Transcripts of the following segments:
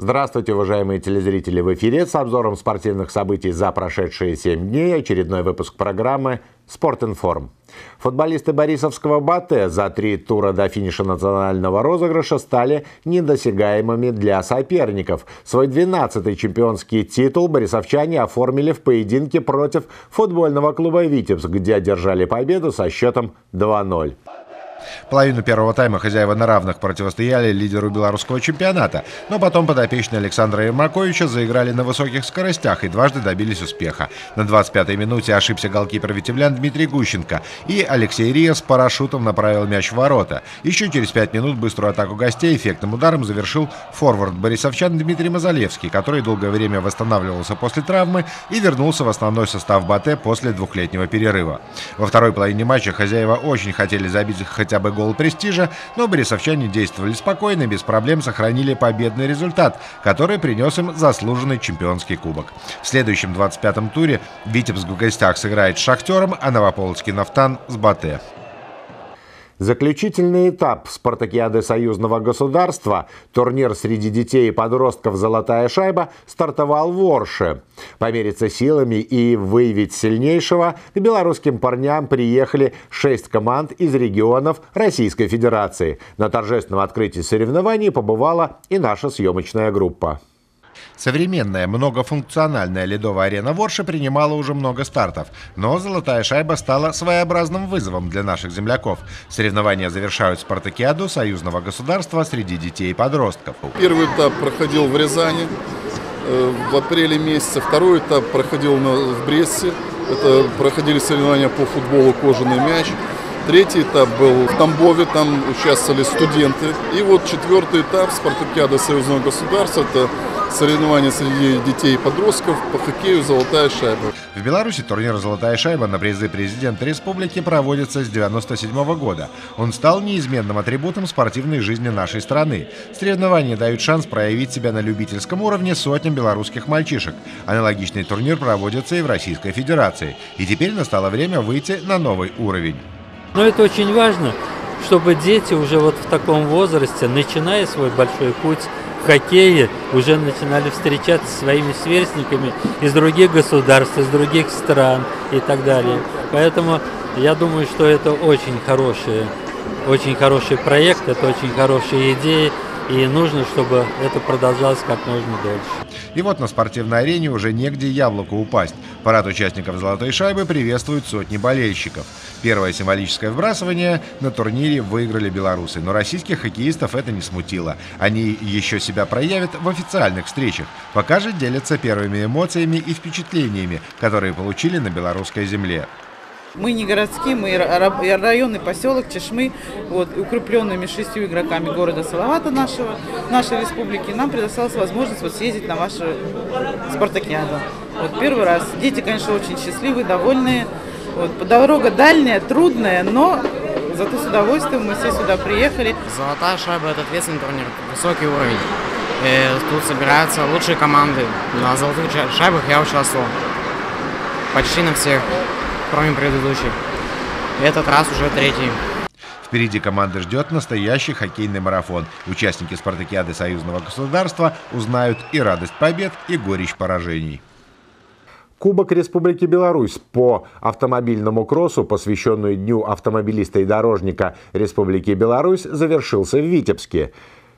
Здравствуйте, уважаемые телезрители! В эфире с обзором спортивных событий за прошедшие 7 дней очередной выпуск программы «Спортинформ». Футболисты Борисовского «Батэ» за три тура до финиша национального розыгрыша стали недосягаемыми для соперников. Свой 12-й чемпионский титул борисовчане оформили в поединке против футбольного клуба «Витебск», где одержали победу со счетом 2-0. Половину первого тайма хозяева на равных противостояли лидеру белорусского чемпионата, но потом подопечные Александра Ермаковича заиграли на высоких скоростях и дважды добились успеха. На 25-й минуте ошибся голкипер Витевлян Дмитрий Гущенко, и Алексей Риас парашютом направил мяч в ворота. Еще через 5 минут быструю атаку гостей эффектным ударом завершил форвард борисовчан Дмитрий Мазалевский, который долгое время восстанавливался после травмы и вернулся в основной состав Батэ после двухлетнего перерыва. Во второй половине матча хозяева очень хотели забить хотя хотя бы гол престижа, но борисовчане действовали спокойно и без проблем сохранили победный результат, который принес им заслуженный чемпионский кубок. В следующем 25-м туре Витебск в гостях сыграет с «Шахтером», а Новополоцкий «Нафтан» с «Батэ». Заключительный этап спартакиады союзного государства, турнир среди детей и подростков «Золотая шайба» стартовал в Орше. Помериться силами и выявить сильнейшего к белорусским парням приехали шесть команд из регионов Российской Федерации. На торжественном открытии соревнований побывала и наша съемочная группа. Современная многофункциональная ледовая арена Ворша принимала уже много стартов, но «Золотая шайба» стала своеобразным вызовом для наших земляков. Соревнования завершают спартакиаду союзного государства среди детей и подростков. Первый этап проходил в Рязани э, в апреле месяце, второй этап проходил в Бресте. Это проходили соревнования по футболу «Кожаный мяч». Третий этап был в Тамбове, там участвовали студенты. И вот четвертый этап спартакиады союзного государства, это соревнования среди детей и подростков по хоккею «Золотая шайба». В Беларуси турнир «Золотая шайба» на призы президента республики проводится с 1997 года. Он стал неизменным атрибутом спортивной жизни нашей страны. Соревнования дают шанс проявить себя на любительском уровне сотням белорусских мальчишек. Аналогичный турнир проводится и в Российской Федерации. И теперь настало время выйти на новый уровень. Но это очень важно, чтобы дети уже вот в таком возрасте, начиная свой большой путь, хоккее уже начинали встречаться со своими сверстниками из других государств, из других стран и так далее. Поэтому я думаю, что это очень хороший, очень хороший проект, это очень хорошая идея. И нужно, чтобы это продолжалось как можно дольше. И вот на спортивной арене уже негде яблоку упасть. Парад участников «Золотой шайбы» приветствует сотни болельщиков. Первое символическое вбрасывание на турнире выиграли белорусы, но российских хоккеистов это не смутило. Они еще себя проявят в официальных встречах, пока же делятся первыми эмоциями и впечатлениями, которые получили на белорусской земле. Мы не городские, мы районный поселок Чешмы, вот, укрепленными шестью игроками города Салавата нашего, нашей республики, нам предоставилась возможность вот съездить на вашу спартакиаду. Вот первый раз. Дети, конечно, очень счастливые, довольные. Вот, дорога дальняя, трудная, но зато с удовольствием мы все сюда приехали. Золотая шайба – это ответственный турнир, высокий уровень. И тут собираются лучшие команды. На золотых шайбах я участвовал. Почти на всех кроме предыдущих. Этот раз уже третий. Впереди команда ждет настоящий хоккейный марафон. Участники спартакиады союзного государства узнают и радость побед, и горечь поражений. Кубок Республики Беларусь по автомобильному кроссу, посвященный Дню автомобилиста и дорожника Республики Беларусь, завершился в Витебске.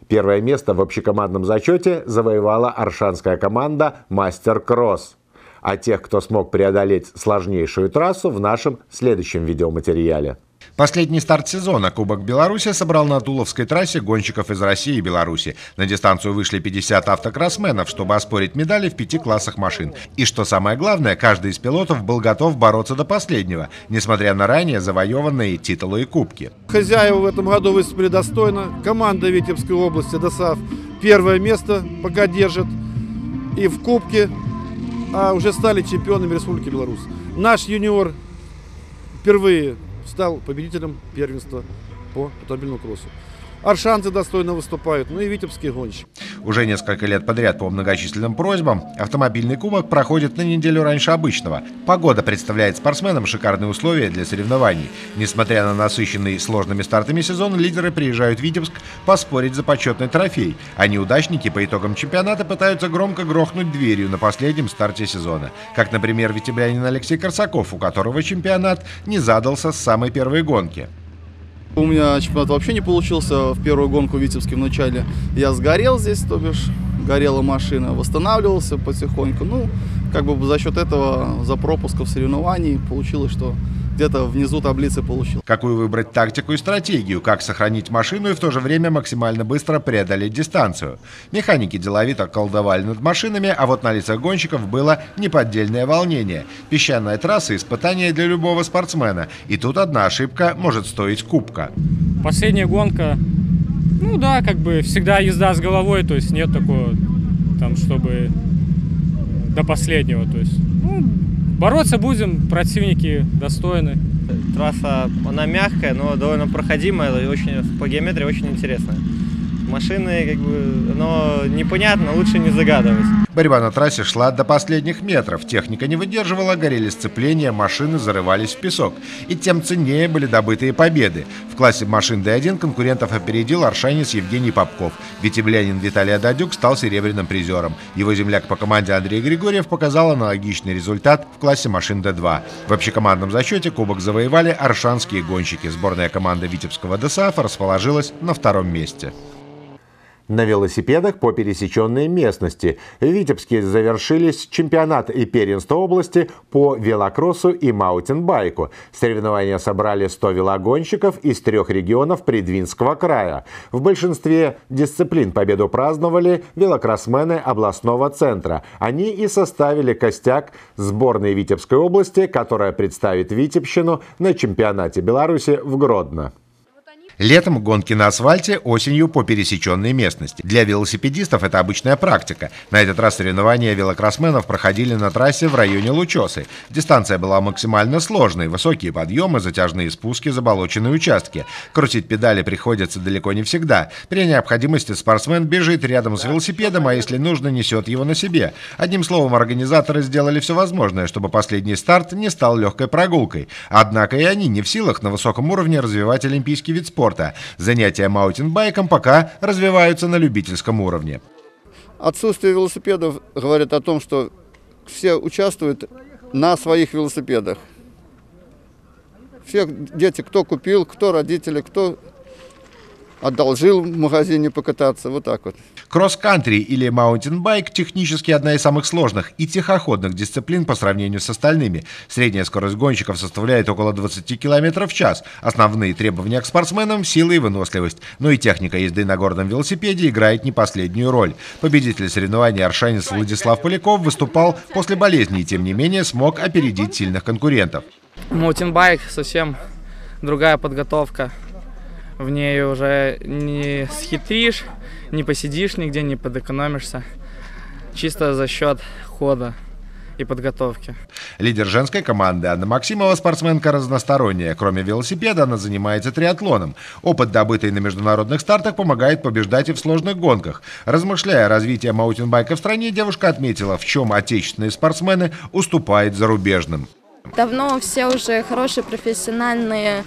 Первое место в общекомандном зачете завоевала аршанская команда «Мастер Кросс» а тех, кто смог преодолеть сложнейшую трассу, в нашем следующем видеоматериале. Последний старт сезона Кубок Беларуси собрал на Туловской трассе гонщиков из России и Беларуси. На дистанцию вышли 50 автокроссменов, чтобы оспорить медали в пяти классах машин. И что самое главное, каждый из пилотов был готов бороться до последнего, несмотря на ранее завоеванные титулы и кубки. Хозяева в этом году выступили достойно. Команда Витебской области ДОСАВ первое место пока держит. И в кубке а уже стали чемпионами Республики Беларусь. Наш юниор впервые стал победителем первенства по автомобильному кроссу. Аршанцы достойно выступают, ну и витебские гонщики. Уже несколько лет подряд по многочисленным просьбам автомобильный кубок проходит на неделю раньше обычного. Погода представляет спортсменам шикарные условия для соревнований. Несмотря на насыщенный сложными стартами сезон, лидеры приезжают в Витебск поспорить за почетный трофей, а неудачники по итогам чемпионата пытаются громко грохнуть дверью на последнем старте сезона. Как, например, витебрянин Алексей Корсаков, у которого чемпионат не задался с самой первой гонки. У меня чемпионат вообще не получился в первую гонку в Витебске в начале. Я сгорел здесь, то бишь, горела машина, восстанавливался потихоньку. Ну, как бы за счет этого, за пропусков соревнований, получилось, что где-то внизу таблицы получил. Какую выбрать тактику и стратегию, как сохранить машину и в то же время максимально быстро преодолеть дистанцию. Механики деловито колдовали над машинами, а вот на лицах гонщиков было неподдельное волнение. Песчаная трасса – испытание для любого спортсмена. И тут одна ошибка может стоить кубка. Последняя гонка, ну да, как бы всегда езда с головой, то есть нет такого, там, чтобы до последнего, то есть, ну, Бороться будем, противники достойны. Трасса, она мягкая, но довольно проходимая и очень, по геометрии очень интересная машины, как бы, но непонятно, лучше не загадывать. Борьба на трассе шла до последних метров. Техника не выдерживала, горели сцепления, машины зарывались в песок. И тем ценнее были добытые победы. В классе машин D1 конкурентов опередил аршанец Евгений Попков. Витеблянин Виталий Ададюк стал серебряным призером. Его земляк по команде Андрей Григорьев показал аналогичный результат в классе машин D2. В общекомандном зачете кубок завоевали аршанские гонщики. Сборная команда Витебского ДСАФ расположилась на втором месте на велосипедах по пересеченной местности. В Витебске завершились чемпионат и первенство области по велокроссу и маутинбайку. Соревнования собрали 100 велогонщиков из трех регионов Придвинского края. В большинстве дисциплин победу праздновали велокроссмены областного центра. Они и составили костяк сборной Витебской области, которая представит Витебщину на чемпионате Беларуси в Гродно. Летом гонки на асфальте, осенью по пересеченной местности. Для велосипедистов это обычная практика. На этот раз соревнования велокроссменов проходили на трассе в районе Лучосы. Дистанция была максимально сложной. Высокие подъемы, затяжные спуски, заболоченные участки. Крутить педали приходится далеко не всегда. При необходимости спортсмен бежит рядом с велосипедом, а если нужно, несет его на себе. Одним словом, организаторы сделали все возможное, чтобы последний старт не стал легкой прогулкой. Однако и они не в силах на высоком уровне развивать олимпийский вид спорта спорта. Занятия маутинбайком пока развиваются на любительском уровне. Отсутствие велосипедов говорит о том, что все участвуют на своих велосипедах. Все дети, кто купил, кто родители, кто одолжил в магазине покататься, вот так вот. Кросс-кантри или маунтинбайк технически одна из самых сложных и тихоходных дисциплин по сравнению с остальными. Средняя скорость гонщиков составляет около 20 км в час. Основные требования к спортсменам – сила и выносливость. Но и техника езды на горном велосипеде играет не последнюю роль. Победитель соревнований оршанец Владислав Поляков выступал после болезни и, тем не менее, смог опередить сильных конкурентов. Маунтинбайк совсем другая подготовка в ней уже не схитришь, не посидишь нигде, не подэкономишься. Чисто за счет хода и подготовки. Лидер женской команды Анна Максимова спортсменка разносторонняя. Кроме велосипеда, она занимается триатлоном. Опыт, добытый на международных стартах, помогает побеждать и в сложных гонках. Размышляя о развитии маутинбайка в стране, девушка отметила, в чем отечественные спортсмены уступают зарубежным. Давно все уже хорошие профессиональные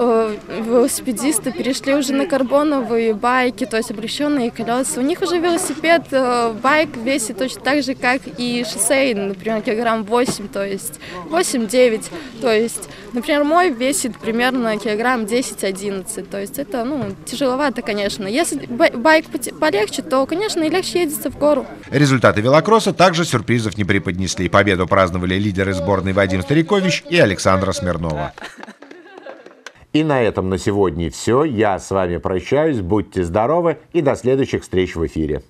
велосипедисты перешли уже на карбоновые байки, то есть облегченные колеса. У них уже велосипед, э, байк весит точно так же, как и шоссейный, например, килограмм 8, то есть 8-9. То есть, например, мой весит примерно килограмм 10-11. То есть это, ну, тяжеловато, конечно. Если байк полегче, то, конечно, и легче ездится в гору. Результаты велокросса также сюрпризов не преподнесли. Победу праздновали лидеры сборной Вадим Старикович и Александра Смирнова. И на этом на сегодня все. Я с вами прощаюсь. Будьте здоровы и до следующих встреч в эфире.